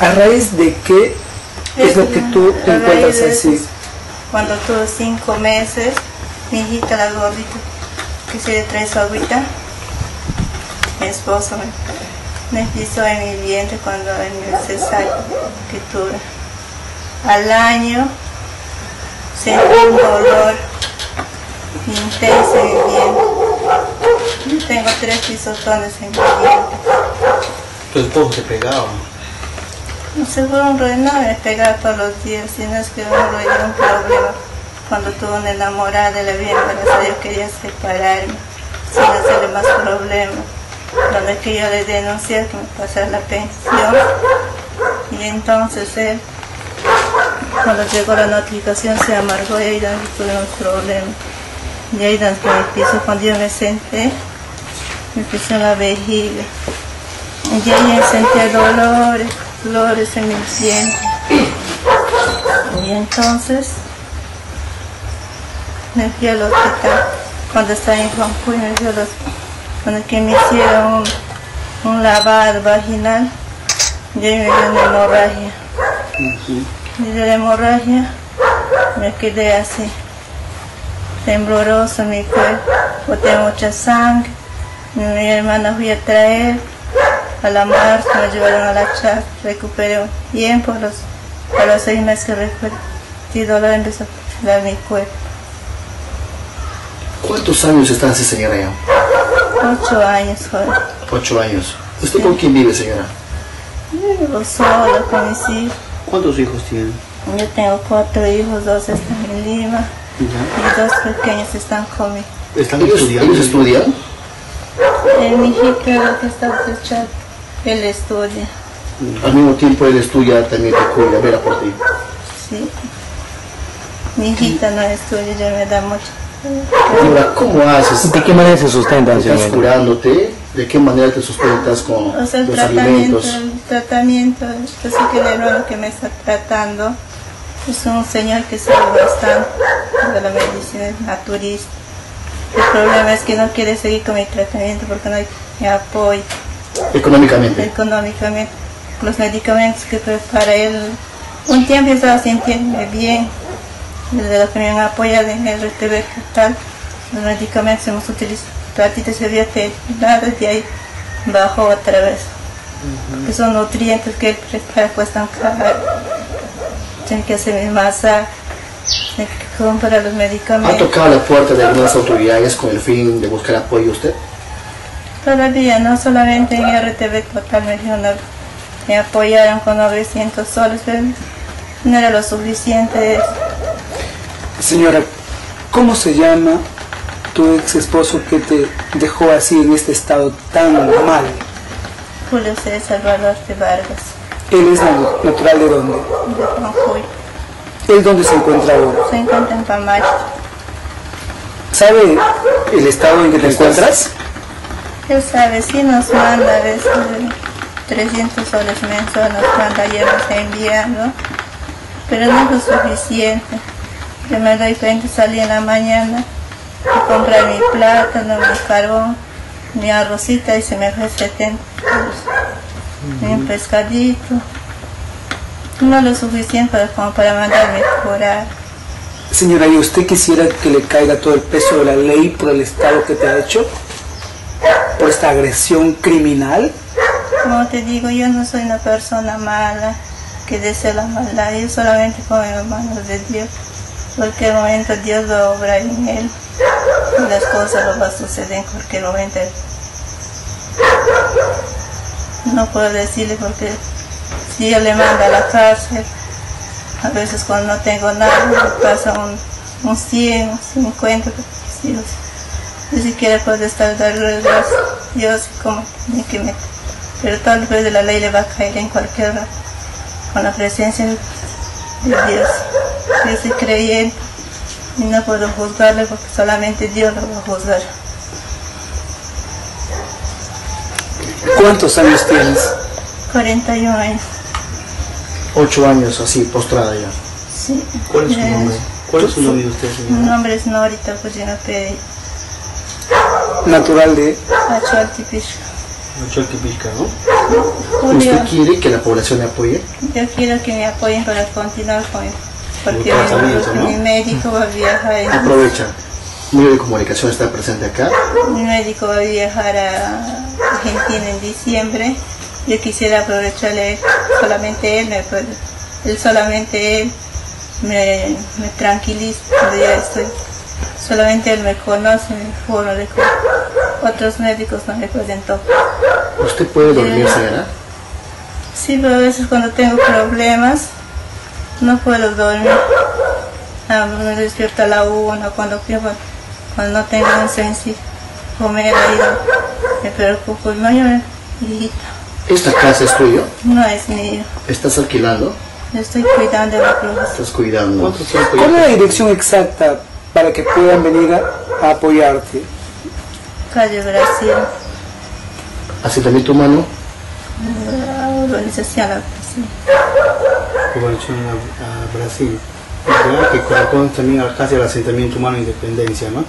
¿A raíz de qué es lo que tú te encuentras así? Cuando tuve cinco meses, mi hijita, la gordita, que se le trae su agüita, mi esposo me, me pisó en mi vientre cuando en mi cesárea que tuve. Al año sentí un dolor intenso en mi vientre. Yo tengo tres pisotones en mi vientre. Tu esposo te pegaba. Seguro un rollo, no me pegaba todos los días, sino es que un rollo era un problema. Cuando tuve una enamorada de la vida embarazada, yo quería separarme, sin hacerle más problemas. Donde que yo le denuncié que me pasara la pensión. Y entonces él, cuando llegó la notificación, se amargó y ahí tuvimos problemas. Y ahí donde me pisó, cuando yo me senté, me pisó en la vejiga. Y ahí sentía dolores, dolores en mi vientre. Y entonces me fui al hospital. Cuando estaba en Juancuy me fui al hospital. Cuando que me hicieron un, un lavado vaginal, yo me dio una hemorragia. Me dio la hemorragia, me quedé así, tembloroso mi cuerpo, boté mucha sangre. Mi hermana fui a traer a la marcha, me llevaron a la chat, recuperé bien por los, a los seis meses que recuperé. Y dolor empezó a dar mi cuerpo. ¿Cuántos años está así, señora? ya? Ocho años, joven. Ocho años. ¿Usted con quién vive, señora? Yo vivo solo con mis hijos. ¿Cuántos hijos tienen? Yo tengo cuatro hijos, dos están en Lima Ya. y dos pequeños están conmigo. ¿Están ¿Ellos, estudiando? ellos estudian? El mi hijito el que está escuchando, él estudia, Al mismo tiempo él estudia, también te cuida, vera por ti. sí. Mi hijita no estudia, ya me da mucho. ¿cómo haces? ¿De qué manera se sustentan, ¿Estás curándote? ¿De qué manera te sustentas con O sea, el los tratamiento, alimentos? el tratamiento, yo sé que el hermano que me está tratando es un señor que sabe bastante de la medicina, es naturista. El problema es que no quiere seguir con mi tratamiento porque no hay apoyo Económicamente. económicamente. Los medicamentos que prepara él, un tiempo estaba sintiéndome bien, desde lo que me han apoyado en el RTV tal, los medicamentos hemos utilizado, ratito se había terminado y de ahí bajó otra vez. Que son nutrientes que él prepara cuestan caro. Tiene que hacer masa, tiene que comprar los ¿Ha medicamentos. tocado la puerta de algunas autoridades con el fin de buscar apoyo usted? Todavía no solamente en RTV Total no, me apoyaron con 900 soles, pero no era lo suficiente. Señora, ¿cómo se llama tu ex esposo que te dejó así en este estado tan mal? Julio César Valorte Vargas, Él es na- natural de dónde? de Juanjuy. ¿Él dónde se encuentra ahora? Se encuentra en Pamacho. ¿Sabe el estado en que te encuentras? Él sabe, sí nos manda a veces eh, 300 soles mensuales, nos manda, ayer nos ha enviado, pero no es lo suficiente. Yo me doy cuenta, salí en la mañana a comprar mi plátano, mi carbón, mi arrocita y se me fue 70 pesos. Un pescadito. No lo suficiente para, como para mandarme curar. Señora, ¿y usted quisiera que le caiga todo el peso de la ley por el estado que te ha hecho? ¿Por esta agresión criminal? Como te digo, yo no soy una persona mala que desea la maldad, yo solamente pongo en manos de Dios, porque el momento Dios va a obrar en él y las cosas lo va a suceder en cualquier momento. No puedo decirle porque si yo le mando a la cárcel, a veces cuando no tengo nada, me pasa un, un 100, un 50, si yo ni siquiera puedo estar darle gracias a Dios como ni que me pero tal vez de la ley le va a caer en cualquier hora con la presencia de Dios. Yo soy creyente y no puedo juzgarle porque solamente Dios lo va a juzgar. ¿Cuántos años tienes? 41 años, Ocho años así, postrada ya. sí. ¿Cuál es su nombre? ¿Cuál es su nombre de usted, Mi señora? nombre es Norita Pujina Pérez, Natural de... Mucho típica, ¿no? Julio, ¿Usted quiere que la población le apoye? yo quiero que me apoyen para continuar con porque Su tratamiento, mi, ¿no? mi médico va a viajar, en- Aprovecha. Medio de comunicación está presente acá. mi médico va a viajar a Argentina en diciembre. Yo quisiera aprovecharle, solamente él me puede, él solamente él me, me tranquiliza cuando ya estoy. Solamente él me conoce, mejor no le co- otros médicos no le pueden tocar. ¿Usted puede dormir, señora? Sí, pero a veces cuando tengo problemas no puedo dormir. Ah, me despierto a la una cuando quiero, cuando no tengo un sensi comer ahí, me preocupo. Yo, hijita, ¿Esta casa es tuyo? no es mío. ¿Estás alquilando? Yo estoy cuidando de la cruz. ¿Estás cuidando? ¿Cuánto tiempo ¿Cuál es la dirección exacta para que puedan venir a, a apoyarte? Calle Brasil, ¿Así también tu mano? la organización Brasil. A Brasil. Que corresponde también al- casi al asentamiento humano de independencia, ¿no?